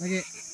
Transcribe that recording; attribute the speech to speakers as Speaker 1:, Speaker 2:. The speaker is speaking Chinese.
Speaker 1: Okay.